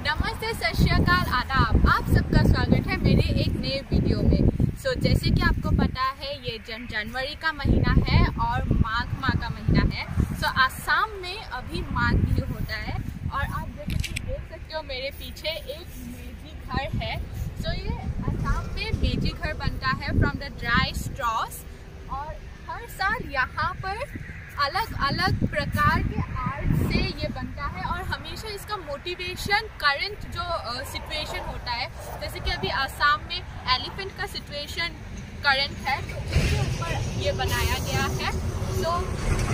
नमस्ते सत श्रीकाल आदाब। आप सबका स्वागत है मेरे एक नए वीडियो में। सो so, जैसे कि आपको पता है ये जन जनवरी का महीना है और माघ माह का महीना है। सो so, आसाम में अभी माघ बिहू होता है और आप जैसे कि देख सकते हो मेरे पीछे एक मेजी घर है। सो so, ये आसाम में मेजी घर बनता है फ्रॉम द ड्राई स्ट्रॉस और हर साल यहाँ पर अलग अलग प्रकार के से ये बनता है और हमेशा इसका मोटिवेशन करंट जो सिचुएशन होता है, जैसे कि अभी आसाम में एलिफेंट का सिचुएशन करंट है तो उसके ऊपर ये बनाया गया है। तो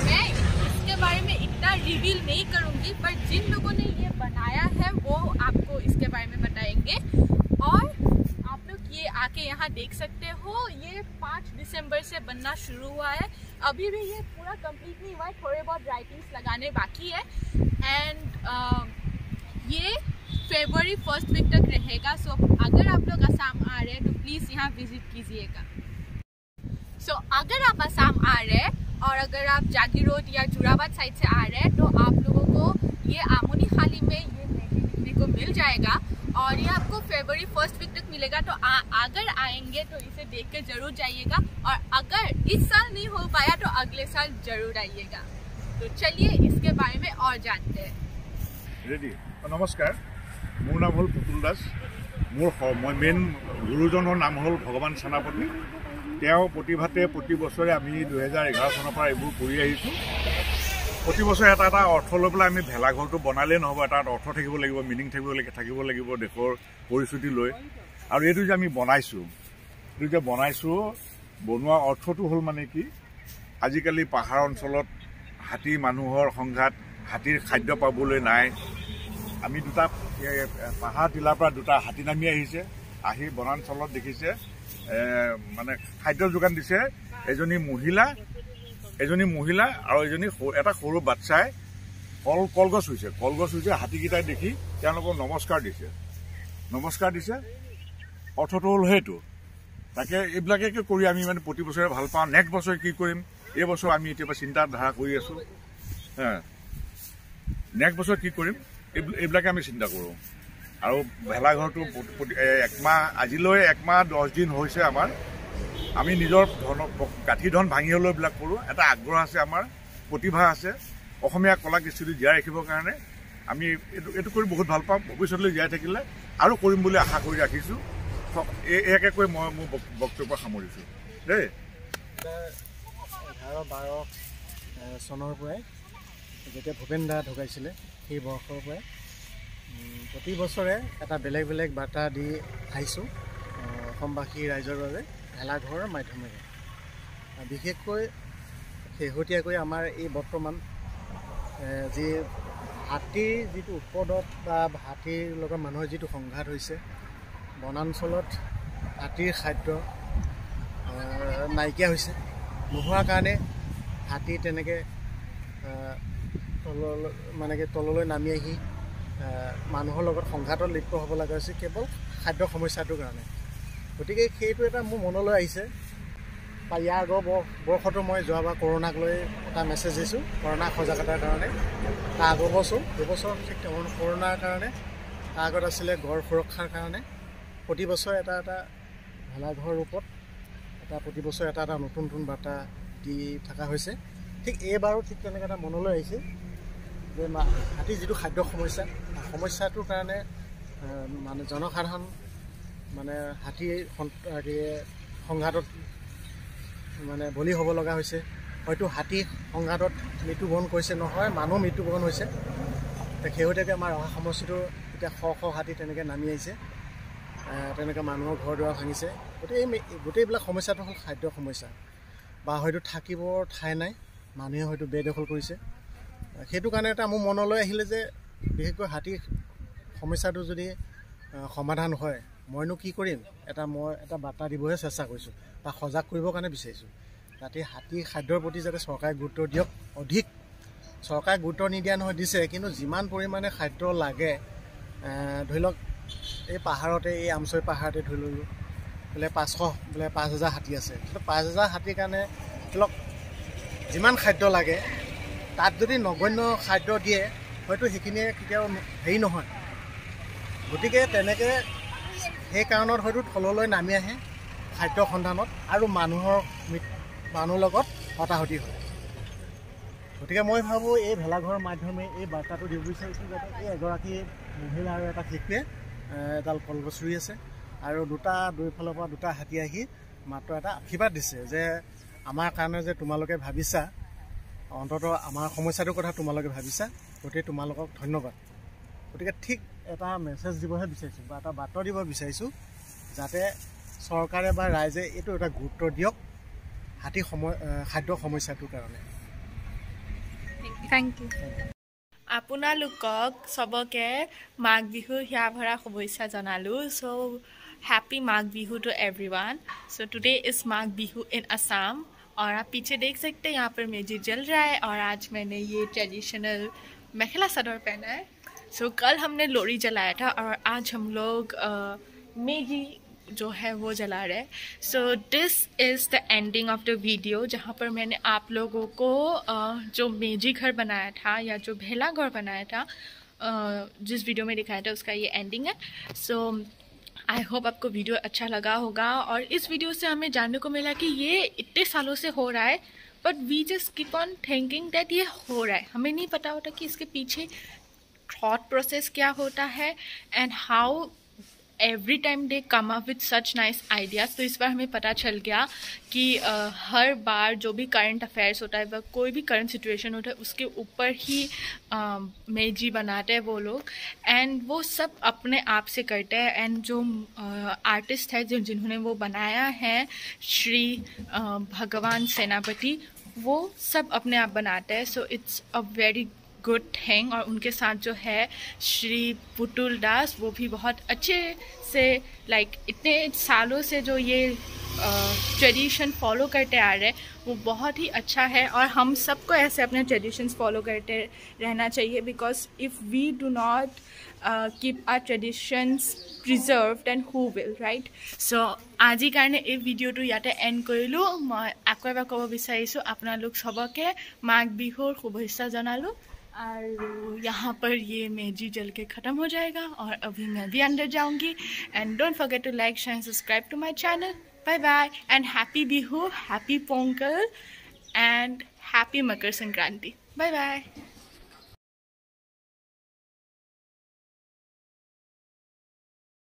मैं इसके बारे में इतना रिवील नहीं करूँगी पर जिन लोगों ने ये बनाया है, वो आपको इसके बारे में बताएँगे। आके यहाँ देख सकते हो। ये पाँच दिसंबर से बनना शुरू हुआ है। अभी भी ये पूरा कंप्लीट नहीं हुआ है। थोड़े बहुत राइटिंग्स लगाने बाकी है। एंड uh, ये फेबररी फ़र्स्ट वीक तक रहेगा। सो so, अगर आप लोग आसाम आ रहे हैं तो प्लीज़ यहाँ विज़िट कीजिएगा। सो so, अगर आप आसाम आ रहे हैं और अगर आप जागी रोड या जुराबाद साइड से आ रहे हैं तो आप लोगों को ये आमोनी खाली में ये देखने को मिल जाएगा और ये आपको फरवरी फर्स्ट वीक तक मिलेगा तो आ, अगर आएंगे तो इसे देख के जरूर जाइएगा और अगर इस साल नहीं हो पाया तो अगले साल जरूर आइएगा तो चलिए इसके बारे में और जानते हैं ৰেডি নমস্কাৰ মোৰ নাম হ'ল পুতুল দাস মোৰ মই মেইন গুৰুজনৰ নাম হ'ল ভগৱান সেনাপতি তেওঁ প্ৰতিভাতে প্ৰতি বছৰে আমি দুহেজাৰ এঘাৰ চনৰ পৰা এইবোৰ কৰি আহিছোঁ প্ৰতি বছৰে এটা এটা অৰ্থ লৈ পেলাই আমি ভেলাঘৰটো বনালেই নহ'ব এটা অৰ্থ থাকিব লাগিব মিনিং থাকিব লাগিব থাকিব লাগিব দেশৰ পৰিস্থিতি লৈ। আৰু এইটো যে আমি বনাইছোঁ এইটো যে বনাইছোঁ বনোৱা অৰ্থটো হ'ল মানে কি? আজিকালি পাহাৰ অঞ্চলত হাতী মানুহৰ সংঘাত হাতীৰ খাদ্য পাবলৈ নাই। আমি দুটা পাহাৰ টিলাৰ পৰা দুটা হাতী নামি আহিছে আহি বনাঞ্চলত দেখিছে মানে খাদ্য যোগান দিছে। এজনী মহিলা এজনী মহিলা আৰু এজনী এটা সৰু বাচ্ছাই কল কলগছ হৈছে কলগছ হৈছে হাতীকেইটাই দেখি তেওঁলোকক নমস্কাৰ দিছে। নমস্কাৰ দিছে অৰ্থটো হ'ল সেইটো। তাকে এইবিলাকে কৰি আমি মানে প্ৰতি বছৰে ভাল পাওঁ নেক্সট বছৰ কি কৰিম? এই বছৰ আমি এতিয়া চিন্তাধাৰা কৰি আছোঁ। হা। নেক্সট বছৰ কি কৰিম? এইবিলাকে আমি চিন্তা কৰোঁ। আৰু ভেলাঘৰটো একমাহ আজিলৈ একমাহ দহ দিন হৈছে আমাৰ। আমি নিজৰ ধন গাঁঠি ধন ভাঙি হ'লেও এইবিলাক কৰোঁ। এটা আগ্ৰহ আছে আমাৰ প্ৰতিভা আছে। অসমীয়া কলা কৃষ্টি জীয়াই ৰাখিবৰ কাৰণে আমি এইটো এইটো কৰি বহুত ভাল পাওঁ। ভৱিষ্যতলৈ জীয়াই থাকিলে আৰু কৰিম বুলি আশা কৰি ৰাখিছোঁ। এয়াকে কৈ মই মোৰ বক্তব্য সামৰিছোঁ। দেই। এঘাৰ বাৰ চনৰ পৰাই যেতিয়া ভূপেন দা ঢুকাইছিলে সেই বৰ্ষৰ পৰাই প্ৰতি বছৰে এটা বেলেগ বেলেগ বাৰ্তা দি আহিছোঁ অসমবাসী ৰাইজৰ বাবে। ভেলাঘৰৰ মাধ্যমেৰে। বিশেষকৈ শেহতীয়াকৈ আমাৰ এই বৰ্তমান যি হাতীৰ যিটো উৎপদত বা হাতীৰ লগত মানুহৰ যিটো সংঘাত হৈছে বনাঞ্চলত হাতীৰ খাদ্য নাইকিয়া হৈছে। নোহোৱাৰ কাৰণে হাতী তেনেকৈ তললৈ মানে কি তললৈ নামি আহি মানুহৰ লগত সংঘাতত লিপ্ত হ'ব লগা হৈছে কেৱল খাদ্য সমস্যাটোৰ কাৰণে। গতিকে সেইটো এটা মোৰ মনলৈ আহিছে। বা ইয়াৰ আগৰ বৰ্ষতো মই যোৱাবাৰ কৰোণাক লৈ এটা মেছেজ দিছোঁ কৰোণা সজাগতাৰ কাৰণে। তাৰ আগৰ বছৰ দুবছৰ ঠিক কৰোণাৰ কাৰণে তাৰ আগত আছিলে গড় সুৰক্ষাৰ কাৰণে। প্ৰতি বছৰে এটা এটা ভেলাঘৰ ৰূপত এটা প্ৰতি বছৰে এটা এটা নতুন নতুন বাৰ্তা দি থকা হৈছে। ঠিক এইবাৰো ঠিক তেনেকৈ এটা মনলৈ আহিছে যে হাতীৰ যিটো খাদ্য সমস্যা সমস্যাটোৰ কাৰণে মানে জনসাধাৰণ মানে হাতী সংঘাতত মানে বলি হ'ব লগা হৈছে। হয়তো হাতী সংঘাতত মৃত্যুবৰণ কৰিছে নহয় মানুহ মৃত্যুবৰণ হৈছে। শেহতীয়াকৈ আমাৰ অহা সমষ্টিটো এতিয়া শ শ হাতী তেনেকৈ নামি আহিছে। তেনেকৈ মানুহৰ ঘৰ দুৱাৰ ভাঙিছে। গোটেই গোটেইবিলাক সমস্যাটো হ'ল খাদ্য সমস্যা। বা হয়তো থাকিবৰ ঠাই নাই মানুহে হয়তো বেদখল কৰিছে। সেইটো কাৰণে এটা মোৰ মনলৈ আহিলে যে বিশেষকৈ হাতীৰ সমস্যাটো যদি সমাধান হয় মইনো কি কৰিম? এটা মই এটা বাৰ্তা দিবহে চেষ্টা কৰিছোঁ। বা সজাগ কৰিবৰ কাৰণে বিচাৰিছোঁ। যাতে হাতী খাদ্যৰ প্ৰতি যাতে চৰকাৰে গুৰুত্ব দিয়ক অধিক। চৰকাৰে গুৰুত্ব নিদিয়া নহয় দিছে। কিন্তু যিমান পৰিমাণে খাদ্য লাগে ধৰি লওক এই পাহাৰতে এই আমচৈ পাহাৰতে ধৰি ল'লোঁ বোলে পাঁচশ বোলে পাঁচ হাজাৰ হাতী আছে। কিন্তু পাঁচ হাজাৰ হাতীৰ কাৰণে ধৰি লওক যিমান খাদ্য লাগে তাত যদি নগণ্য খাদ্য দিয়ে হয়তো সেইখিনিয়ে কেতিয়াও হেৰি নহয়। গতিকে তেনেকৈ সেই কাৰণত হয়তো থললৈ নামি আহে খাদ্য সন্ধানত আৰু মানুহৰ মানুহৰ লগত হতাহতি হয়। গতিকে মই ভাবোঁ এই ভেলাঘৰৰ মাধ্যমে এই বাৰ্তাটো দিব বিচাৰিছোঁ যাতে এই এগৰাকী মহিলা আৰু এটা শিশুৱে এডাল কলগছ ৰুই আছে আৰু দুটা দুইফালৰ পৰা দুটা হাতী আহি মাত্ৰ এটা আশীৰ্বাদ দিছে যে আমাৰ কাৰণে যে তোমালোকে ভাবিছা অন্ততঃ আমাৰ সমস্যাটোৰ কথা তোমালোকে ভাবিছা গতিকে তোমালোকক ধন্যবাদ। গতিকে ঠিক এটা মেছেজ দিবহে বিচাৰিছোঁ বা এটা বাৰ্তা দিব বিচাৰিছোঁ যাতে চৰকাৰে বা ৰাইজে এইটো এটা গুৰুত্ব দিয়ক হাতী সময় খাদ্য সমস্যাটোৰ কাৰণে থেংক ইউ আপোনালোকক চবকে মাঘ বিহুৰ হিয়া ভৰা শুভেচ্ছা জনালোঁ চ' happy Magh Bihu to everyone so today is Magh Bihu in Assam और आप पीछे देख सकते हैं यहाँ पर मेजी जल रहा है और आज मैंने ये ट्रेडिशनल मेखला सदर पहना है सो so, कल हमने लोरी जलाया था और आज हम लोग मेजी जो है वो जला रहे हैं। So this is the ending of the video जहाँ पर मैंने आप लोगों को uh, जो मेजी घर बनाया था या जो भेला घर बनाया था uh, जिस वीडियो में दिखाया था उसका ये एंडिंग है। सो so, आई होप आपको वीडियो अच्छा लगा होगा और इस वीडियो से हमें जानने को मिला कि ये इतने सालों से हो रहा है but we just keep on thinking that ये हो रहा है। हमें नहीं पता होता कि इसके पीछे थॉट प्रोसेस क्या होता है and how every time they come up with such nice ideas तो इस बार हमें पता चल गया कि uh, हर बार जो भी करंट अफेयर्स होता है वह कोई भी करंट सिचुएशन होता है उसके ऊपर ही uh, मेजी बनाते हैं वो लोग एंड वो सब अपने आप से करते हैं एंड जो आर्टिस्ट है जिन जिन्होंने वो बनाया है श्री भगवान सेनापति वो सब अपने आप बनाते हैं so it's a very good thing और उनके साथ जो है श्री पुतुल दास वो भी बहुत अच्छे से लाइक like, इतने सालों से जो ये ट्रेडिशन फॉलो करते आ रहे हैं वो बहुत ही अच्छा है और हम सबको ऐसे अपने ट्रेडिशंस फॉलो करते रहना चाहिए because if we do not keep our traditions preserved and who will right চ' আজিৰ কাৰণে এই ভিডিঅ'টো ইয়াতে এণ্ড কৰিলোঁ মই আকৌ এবাৰ ক'ব বিচাৰিছোঁ আপোনালোক চবকে মাঘ বিহুৰ শুভেচ্ছা জনালোঁ और यहाँ पर ये मेजी जल के ख़त्म हो जाएगा और अभी मैं भी अंदर जाऊँगी। And don't forget to like share subscribe to my channel bye bye and happy Bihu happy Pongal and happy Makar Sankranti bye bye